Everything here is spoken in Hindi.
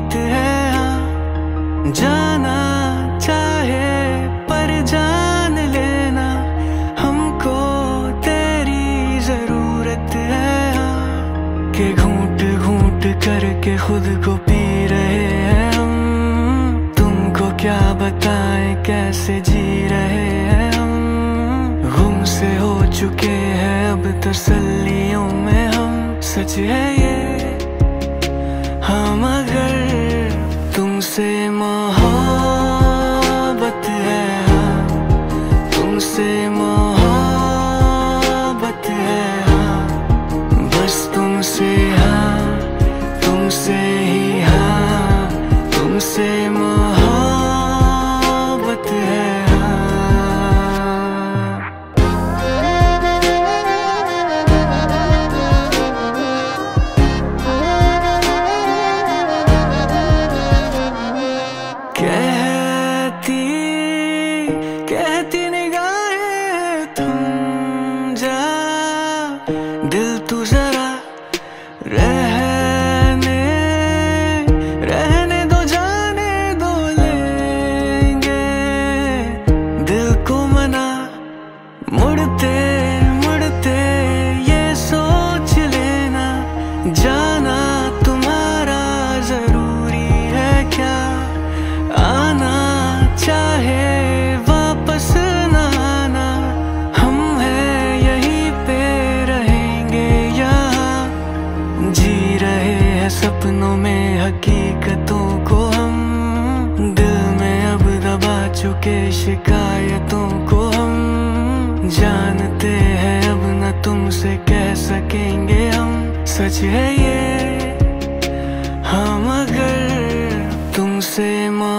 मोहब्बत है हाँ। जाना चाहे, पर जान लेना। हमको तेरी ज़रूरत है हाँ। के घूट घूट करके खुद को पी रहे हैं हम। तुमको क्या बताएँ, कैसे जी रहे हैं हम। गुम से हो चुके हैं अब तसल्लियों में हम। सच है ये तुमसे मोहब्बत कहती निगाहें तुम जा, दिल तू जरा रहने रहने दो, जाने दो लेंगे। दिल को मना, मुड़ते मुड़ते ये सोच लेना जाना सपनों में हकीकतों को हम दिल में अब दबा चुके शिकायतों को हम जानते हैं अब न तुमसे कह सकेंगे हम। सच है ये, हम अगर तुमसे मा